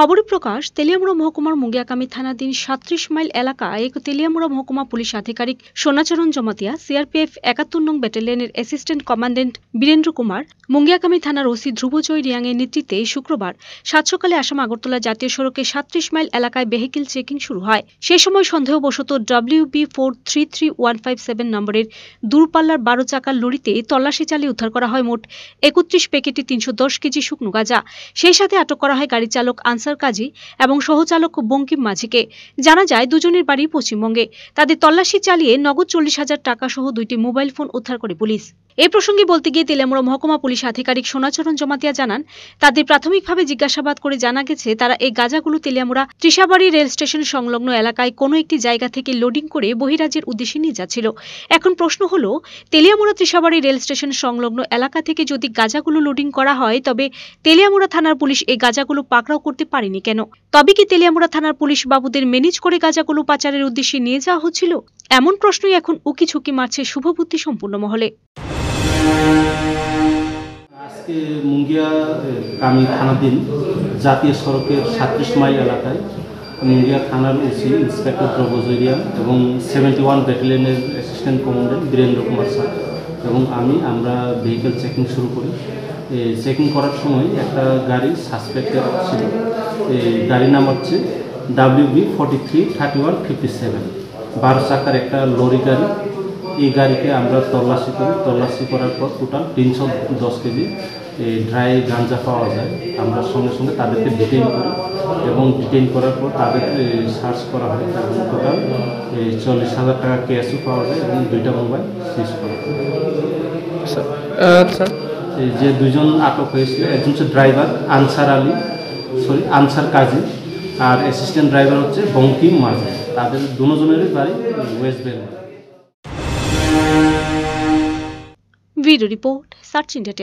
খবরে প্রকাশ, তেলিয়ামুড়া মহকুমার মুঙ্গিয়াকামী থানাধীন সাত্রিশ মাইল এলাকায় এক তেলিয়ামুড়া মহকুমা পুলিশ আধিকারিক সোনাচরণ জমাতিয়া, সিআরপিএফ একাত্তর নং ব্যাটালিয়নের অ্যাসিস্ট্যান্ট কমান্ড্যান্ট বীরেন্দ্র কুমার, মুঙ্গিয়াকামী থানার ওসি ধ্রুবজয় রিয়াংয়ের নেতৃত্বে শুক্রবার সাত সকালে আসাম আগরতলা জাতীয় সড়কে সাত্রিশ মাইল এলাকায় ভেহিকেল চেকিং শুরু হয়। সে সময় সন্দেহবশত W B four three three one five seven নম্বরের দূরপাল্লার বারো চাকার লরিতে তল্লাশি চালিয়ে উদ্ধার করা হয় মোট একত্রিশ প্যাকেটে তিনশো দশ কেজি শুকনো গাঁজা। সেই সাথে আটক করা হয় গাড়ি চালক আনসার কাজী এবং সহচালক বঙ্কিম মাঝিকে। জানা যায়, দুজনের বাড়ি পশ্চিমবঙ্গে। তাদের তল্লাশি চালিয়ে নগদ চল্লিশ হাজার টাকা সহ দুইটি মোবাইল ফোন উদ্ধার করে পুলিশ। এই প্রসঙ্গে বলতে গিয়ে তেলেমুড়া মহকুমা পুলিশ আধিকারিক সোনাচরণ জমাতিয়া জানান, তাদের প্রাথমিকভাবে জিজ্ঞাসাবাদ করে জানা গেছে, তারা এই গাঁজাগুলো তেলিয়ামুড়া ত্রিশাবাড়ি রেল স্টেশন সংলগ্ন এলাকায় কোনো একটি জায়গা থেকে লোডিং করে বহিরাজ্যের উদ্দেশ্যে নিয়ে যাচ্ছিল। এখন প্রশ্ন হলো তেলিয়ামুড়া ত্রিশাবাড়ি রেল স্টেশন সংলগ্ন এলাকা থেকে যদি গাঁজাগুলো লোডিং করা হয়, তবে তেলিয়ামুড়া থানার পুলিশ এই গাঁজাগুলো পাকড়াও করতে পারেনি কেন? তবে কি তেলিয়ামুড়া থানার পুলিশ বাবুদের ম্যানেজ করে গাঁজাগুলো পাচারের উদ্দেশ্যে নিয়ে যাওয়া হচ্ছিল? এমন প্রশ্নই এখন উকি ঝুঁকি মারছে শুভবুদ্ধি সম্পূর্ণ মহলে। আজকে মুঙ্গিয়া কামি থানাধীন জাতীয় সড়কের সাতত্রিশ মাইল এলাকায় মুঙ্গিয়া থানার ওসি ইন্সপেক্টর প্রভোজরিয়া এবং seventy one ব্যাটালিয়নের assistant commandant Birendra Kumar sir এবং আমি, আমরা ভেহিকেল চেকিং শুরু করি। চেকিং করার সময় একটা গাড়ি সাসপেক্টেড ছিল। এই গাড়ির নাম হচ্ছে W B forty three thirty one fifty seven বারো চাকার একটা লরি গাড়ি এই গাড়িকে আমরা তল্লাশি করি। তল্লাশি করার পর টোটাল তিনশো দশ কেজি এই ড্রাই গাঞ্জা পাওয়া যায়। আমরা সঙ্গে সঙ্গে তাদেরকে ডিটেইন করি এবং ডিটেইন করার পর তাদেরকে সার্চ করা হয়। এবং টোটাল চল্লিশ হাজার টাকা ক্যাশও পাওয়া যায় এবং দুইটা মোবাইল সিজ করা হয়। আচ্ছা এই যে দুজন আটক হয়েছিল একজন হচ্ছে ড্রাইভার আনসার আলী সরি আনসার কাজী আর অ্যাসিস্ট্যান্ট ড্রাইভার হচ্ছে বঙ্কিম মাঝে। তাদের দুজনেরই বাড়ি West Bengal video report search India